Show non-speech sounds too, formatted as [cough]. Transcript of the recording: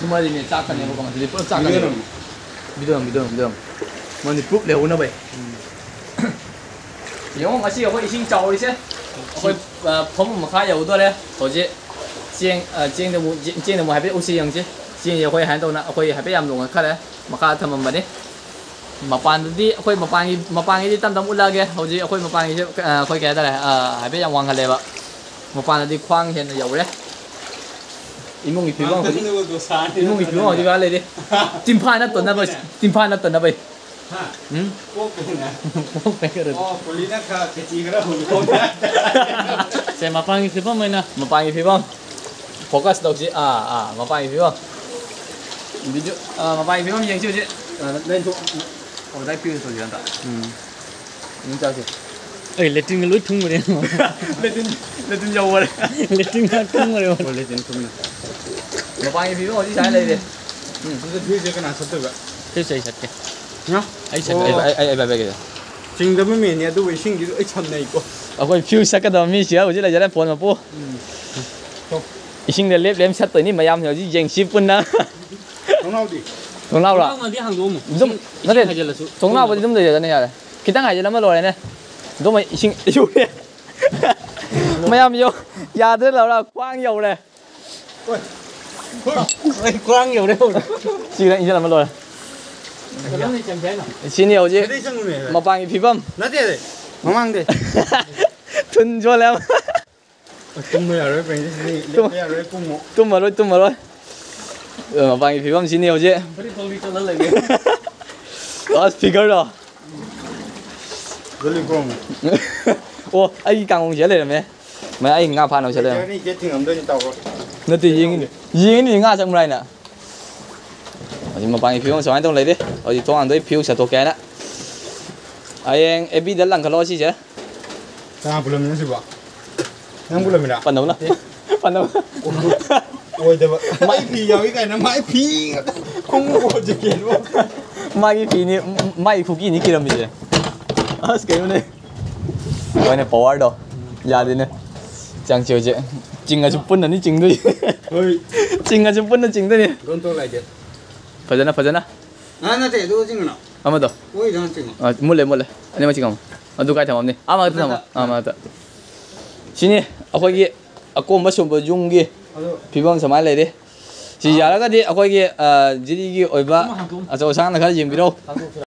Cuma ini cakap ni bukan jadi pun cakap ni. Bidang bidang bidang. Mana pun lewat na bay. Yang mana sih aku ising jauh ni sih. Aku uh, pun makan yang udah leh. Kau je, jeng uh jeng de mu jeng jeng de mu hai bei usi yang je. Jeng yang aku hai tu na aku hai bei yang long kan leh. Makan thầm mình đấy. ꯃꯄꯥꯟꯗꯗꯤ ꯑꯩꯈꯣꯏ ꯃꯄꯥꯟꯒꯤ ꯃꯄꯥꯟꯒꯤꯗꯤ ꯇꯝ ꯇꯝ ꯎꯠꯂꯛꯑꯒꯦ ꯍꯧꯖꯤꯛ ꯑꯩꯈꯣꯏ ꯃꯄꯥꯟꯒꯤꯁꯦ ꯑꯩꯈꯣꯏ ꯀꯩ ꯍꯥꯏꯇꯥꯔꯦ ꯍꯥꯏꯐꯦꯠ ꯌꯥꯝ ꯋꯥꯡꯈꯠꯂꯦꯕ ꯃꯄꯥꯟꯗꯗꯤ ꯈ꯭ꯋꯥꯡ ꯍꯦꯟꯅ ꯌꯧꯔꯦ imong ipi bang imong ipi bang di ít de timpa na tonna ba timpa na tonna ba ha hm ko pena ko pena oh polina ka kechi gra hul ko na se mapang ipi bang mena mapang ipi bang focus dog ji ah ah mapang ipi bang video à mapang ipi bang yang đó ừ lệ trình lối thung rồi đấy lệ trình lệ trình giàu rồi lệ trình thung rồi lệ trình thung rồi 我帮你皮我去啥来的？嗯，这皮这个拿石头吧。皮谁石的？啊？哎石哎哎哎哎白白的。chính đó mới mình nhà tôi vệ sinh cái ấy chân này cô. à quay phiêu sắc cái đó mình chỉ là chỉ là giờ đang phone mà bố. sinh là lép lém sát tới nhưng mà em hiểu chứ dành ship phân đó. không lâu đi. không lâu là. đúng. nó bây giờ đúng rồi giờ này hả? khi hải giờ lắm rồi này. đúng mà sinh [laughs] yêu đi. mà em yêu. giờ tới là là quang yêu này. Ôi, quá nhiều đấy. Chị định như là mất rồi Chị nhiều chứ Mà bà nghỉ phí bầm Nó thế đấy. Mà mang đấy [laughs] Thân cho lắm Tung rồi rồi Tung rồi Tung rồi rồi Ừ mà bà nghỉ phí bầm nhiều chứ Đó speaker rồi Rất liên quan Ồ, anh càng không chế lên rồi mẹ. Mẹ anh ngạp hàn không chế lên Cái này chết thì ngắm đơn tàu rồi nó thì yên yên thì ngã trong này nè. Ờ, nhưng mà bằng phiếu sao anh đâu lấy đi. Ờ, Rồi tôi ăn đấy phiếu sẽ tôi cái đó anh em em biết đến lần [laughs] cái lo gì chứ? Ta không làm nữa gì vậy em không làm nữa phần đâu nữa phần đâu ôi trời mai phi giờ cái này mai phi [laughs] không có gì kiện luôn. Máy phi này mai phục gì này kia làm gì vậy? À cái này. Cái này power đó giờ đi này chẳng chịu chứ chừng là chụp phân là đi chừng thôi 어이 chừng là chụp phân là chừng thôi nè 그건 또 라이제 phải dân à phải dân à 나나 대도 찍는 아마 더 오이 전 찍는 아, 몰래 몰래. 아니 맞지 감. 아, 누가 다 없네. 아, 맞다. 맞다. 아, 맞다. 신이 아코기 아코 마쇼 뭐 용기 아주 비방 서말 레디. 지 야라가디 아코기 아 지리기 오이바